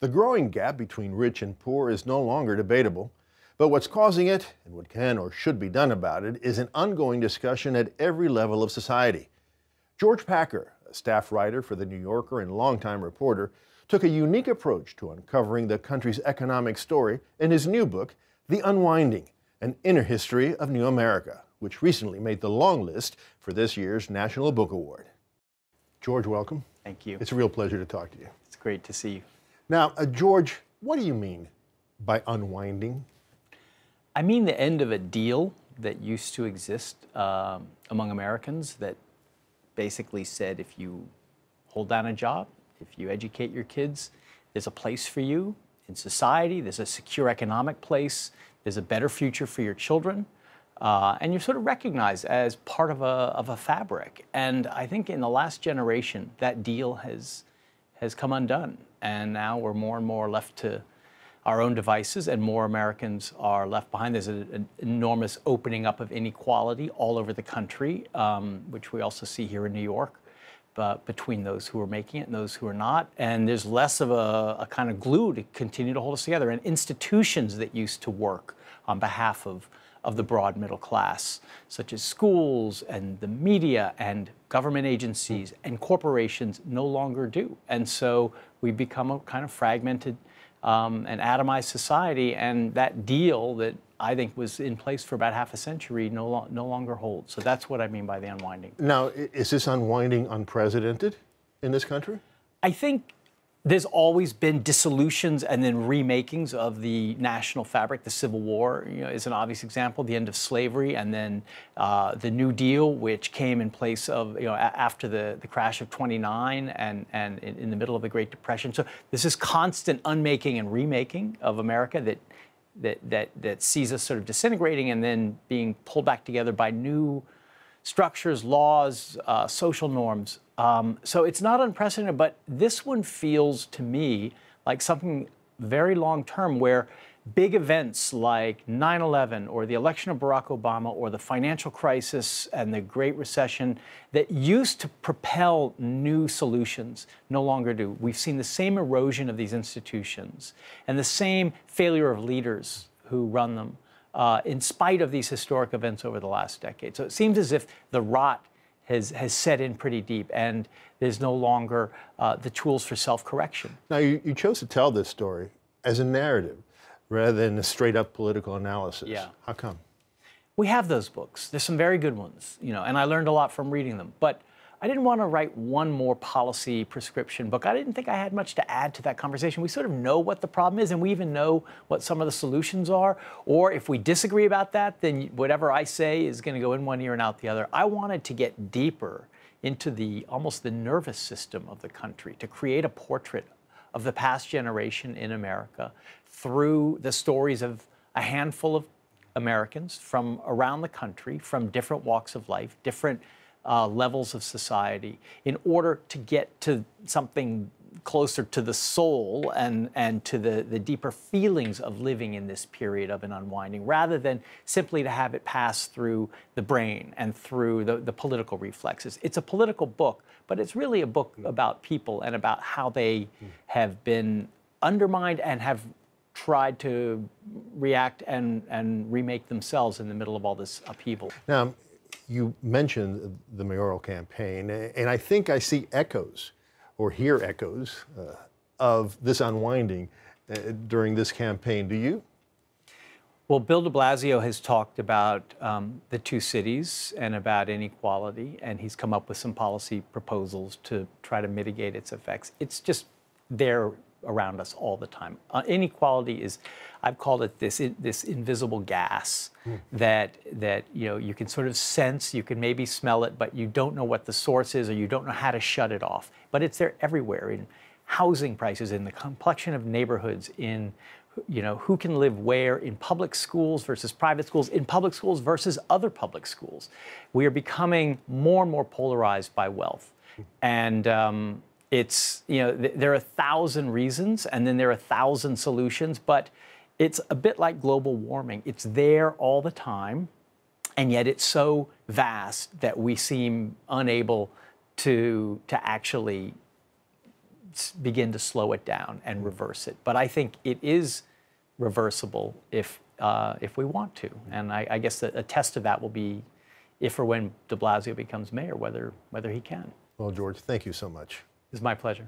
The growing gap between rich and poor is no longer debatable. But what's causing it and what can or should be done about it is an ongoing discussion at every level of society. George Packer, a staff writer for The New Yorker and longtime reporter, took a unique approach to uncovering the country's economic story in his new book, The Unwinding An Inner History of New America, which recently made the long list for this year's National Book Award. George, welcome. Thank you. It's a real pleasure to talk to you. It's great to see you. Now, uh, George, what do you mean by unwinding? I mean the end of a deal that used to exist um, among Americans that basically said if you hold down a job, if you educate your kids, there's a place for you in society, there's a secure economic place, there's a better future for your children. Uh, and you're sort of recognized as part of a, of a fabric. And I think in the last generation, that deal has, has come undone. And now we're more and more left to our own devices, and more Americans are left behind. There's an enormous opening up of inequality all over the country, um, which we also see here in New York. But between those who are making it and those who are not. And there's less of a, a kind of glue to continue to hold us together. And institutions that used to work on behalf of, of the broad middle class, such as schools and the media and government agencies and corporations, no longer do. And so we've become a kind of fragmented um, an atomized society, and that deal that I think was in place for about half a century no, lo- no longer holds. So that's what I mean by the unwinding. Now, is this unwinding unprecedented in this country? I think there's always been dissolutions and then remakings of the national fabric. The Civil War you know, is an obvious example, the end of slavery, and then uh, the New Deal, which came in place of, you know, after the, the crash of 29 and, and in, in the middle of the Great Depression. So this is constant unmaking and remaking of America that, that, that, that sees us sort of disintegrating and then being pulled back together by new structures, laws, uh, social norms. Um, so it's not unprecedented, but this one feels to me like something very long term where big events like 9 11 or the election of Barack Obama or the financial crisis and the Great Recession that used to propel new solutions no longer do. We've seen the same erosion of these institutions and the same failure of leaders who run them uh, in spite of these historic events over the last decade. So it seems as if the rot has, has set in pretty deep and there's no longer uh, the tools for self correction. Now, you, you chose to tell this story as a narrative rather than a straight up political analysis. Yeah. How come? We have those books. There's some very good ones, you know, and I learned a lot from reading them. But I didn't want to write one more policy prescription book. I didn't think I had much to add to that conversation. We sort of know what the problem is, and we even know what some of the solutions are. Or if we disagree about that, then whatever I say is going to go in one ear and out the other. I wanted to get deeper into the almost the nervous system of the country to create a portrait of the past generation in America through the stories of a handful of Americans from around the country, from different walks of life, different uh, levels of society in order to get to something closer to the soul and, and to the, the deeper feelings of living in this period of an unwinding, rather than simply to have it pass through the brain and through the, the political reflexes. It's a political book, but it's really a book mm. about people and about how they mm. have been undermined and have tried to react and, and remake themselves in the middle of all this upheaval. Now, you mentioned the mayoral campaign, and I think I see echoes or hear echoes uh, of this unwinding uh, during this campaign. Do you? Well, Bill de Blasio has talked about um, the two cities and about inequality, and he's come up with some policy proposals to try to mitigate its effects. It's just there around us all the time. Uh, inequality is, I've called it this this invisible gas mm. that that you know you can sort of sense, you can maybe smell it, but you don't know what the source is, or you don't know how to shut it off. But it's there everywhere in housing prices, in the complexion of neighborhoods, in you know who can live where in public schools versus private schools in public schools versus other public schools we are becoming more and more polarized by wealth hmm. and um, it's you know th- there are a thousand reasons and then there are a thousand solutions but it's a bit like global warming it's there all the time and yet it's so vast that we seem unable to to actually begin to slow it down and reverse it. But I think it is reversible if uh, if we want to. And I, I guess a, a test of that will be if or when De Blasio becomes mayor, whether whether he can. Well, George, thank you so much. It's my pleasure.